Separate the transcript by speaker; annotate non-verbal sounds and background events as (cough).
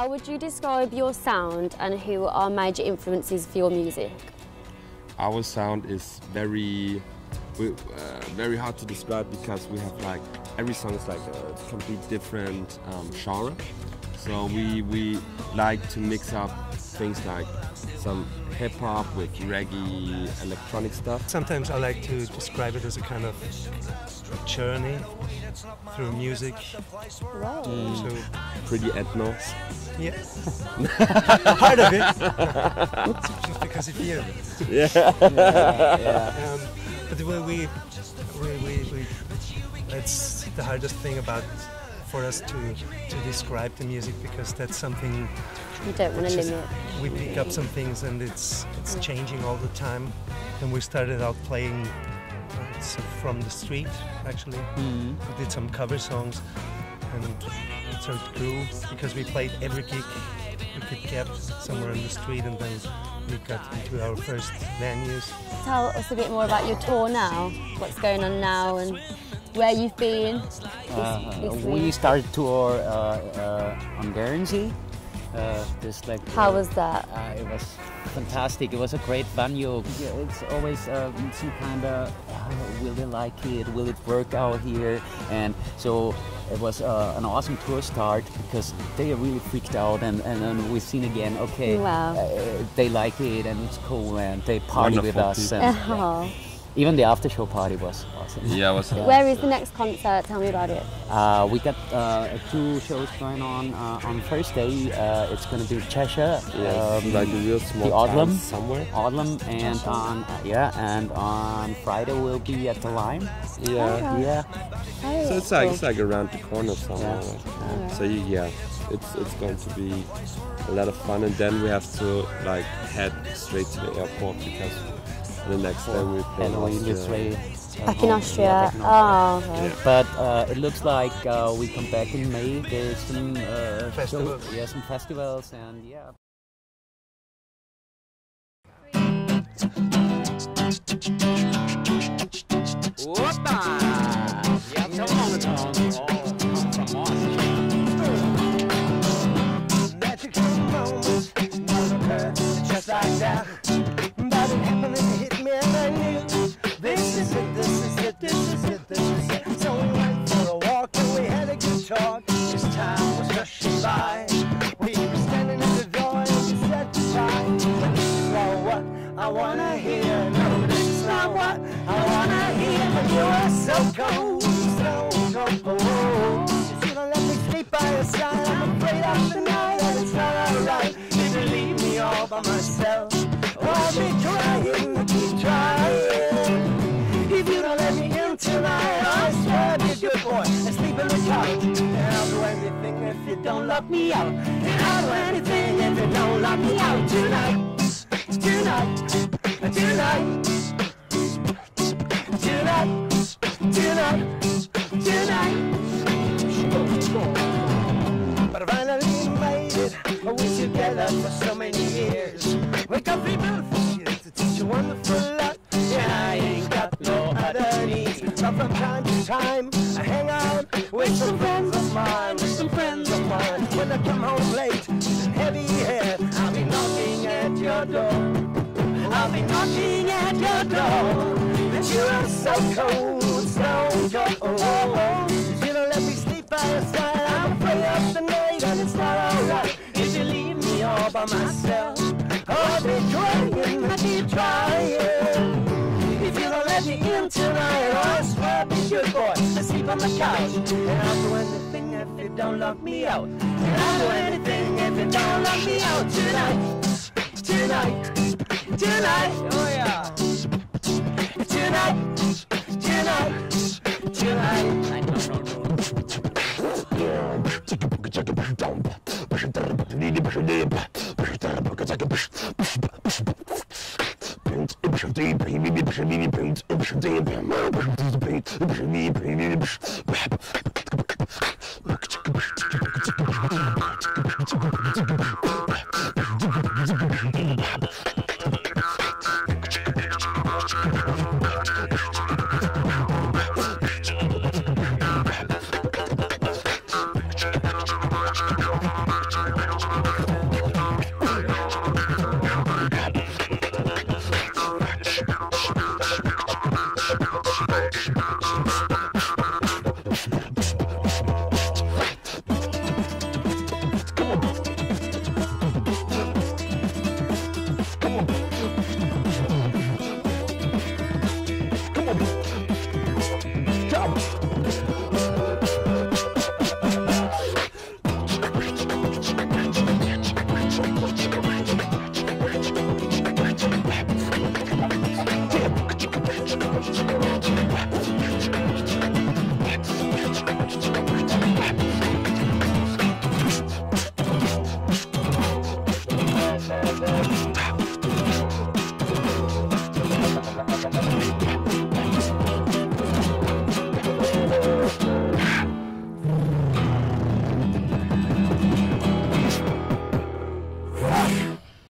Speaker 1: How would you describe your sound and who are major influences for your music?
Speaker 2: Our sound is very, we, uh, very hard to describe because we have like every song is like a complete different um, genre. So we we like to mix up things like some hip hop with reggae, electronic stuff.
Speaker 3: Sometimes I like to describe it as a kind of journey through music.
Speaker 1: Wow. So
Speaker 2: Pretty ethno.
Speaker 3: yeah, (laughs) part of it, (laughs) just because of you feel it.
Speaker 2: Yeah.
Speaker 3: (laughs) Um, but we, we, we, we, we, that's the hardest thing about for us to to describe the music because that's something You don't want to limit. we pick up some things and it's it's changing all the time. And we started out playing so from the street actually. Mm. We did some cover songs and so it grew because we played every gig we could get somewhere on the street and then we got into our first venues.
Speaker 1: Tell us a bit more about your tour now. What's going on now and where you've been this,
Speaker 4: Uh, this we week. started tour uh, uh, on Guernsey. Uh, this like How uh, was
Speaker 1: that?
Speaker 4: Uh, it was fantastic. It was a great venue. Yeah, It's always uh, some kind of uh, will they like it? Will it work out here? And so it was uh, an awesome tour start because they are really freaked out and, and then we've seen again. Okay, Wow. uh, they like it and it's cool and they party with Wonderful us. people. And, Oh. Even the after show party was awesome. Yeah,
Speaker 2: was (laughs) Where is the
Speaker 1: next concert? Tell me about it.
Speaker 4: Uh, we got uh, two shows going on. Uh, on Thursday, uh, it's going to be Cheshire, yeah, um, like a real small the town somewhere. Audlem, and on uh, yeah, and on Friday we'll be at the Lime.
Speaker 2: Yeah. Yeah,
Speaker 1: So it's like it's
Speaker 2: like around the corner somewhere. Yeah. right? So you- yeah, it's it's going to be a lot of fun, and then we have to like head straight to the airport because the next day we play in Halloween Austria. this way.
Speaker 4: Back in Yeah, Austria. back in Austria. Oh,
Speaker 1: okay.
Speaker 4: Yeah. But uh, it looks like uh, we come back in May. There's some uh, Festivals. show- yeah, some festivals, and yeah. Magical
Speaker 5: I wanna hear. You are so cold, so cold. You don't let me sleep by your side, I'm afraid of the night and it's not alright. If you leave me all by myself, oh, I'll be trying to keep trying. If you don't let me in tonight, I'll be a good boy and sleep in the couch. And I'll do anything if you don't lock me out. And I'll do anything if you don't lock me out tonight. Tonight, tonight, tonight, tonight, tonight. But finally made it. We're together for so many years. Got three beautiful kids to teach a wonderful lot. Yeah, I ain't got no other needs. But from time to time, I hang out with some friends of mine, with some friends of mine. When I come home late door. But you are so cold, so cold. You don't let me sleep by your side. I'm afraid of the night, and it's not alright if you leave me all by myself. I'll be trying, I keep trying. If you don't let me in tonight, oh, I swear I'll be good boy. I sleep on the couch, and I'll do anything if you don't lock me out. And I'll do anything if you don't lock me out tonight. Tonight, tonight, oh yeah.
Speaker 4: 再就不是不是不不是不。不是这一杯，你不是你不是这一杯，不是这一杯，不是这一杯，不是你不是你不是，不是。